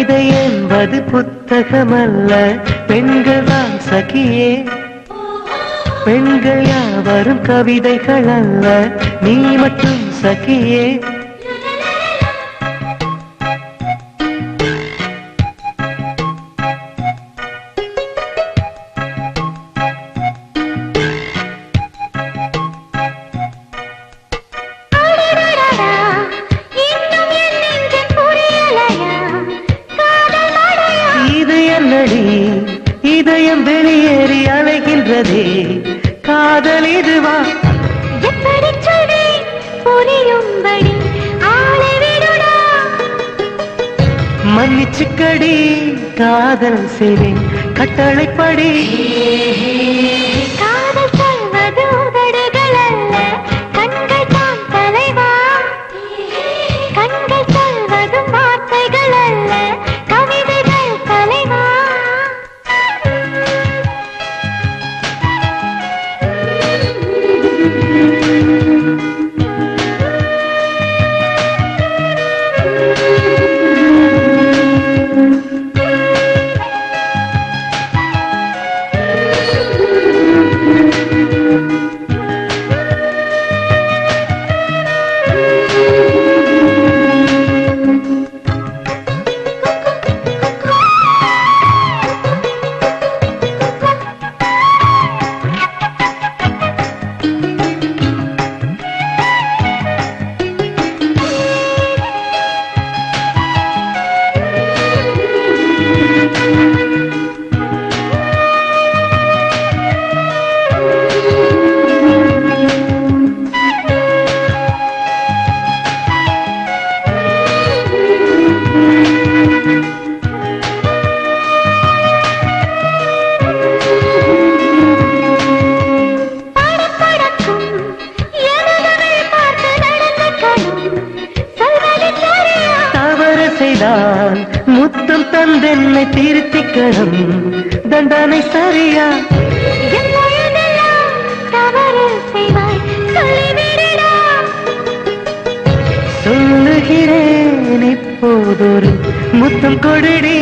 கவிதை என்பது புத்தகமல்ல. பெண்கள் தான் சகியே. பெண்கள் யாவரும் கவிதைகள் அல்ல. நீ மட்டும் சகியே. அலைகின்றதே காதல் இதுவா எப்படிச் சொல்வேன்? புரியும்படி. மன்னிச்சுக்கடி காதல் செய்வேன். கட்டளைப்படி. செய்தால் முத்தம் தந்தென்னை திருத்திக்கணும். தண்டனை சரியா. சொல்லுகிறேன் இப்போதொரு முத்தம் கொடுடி.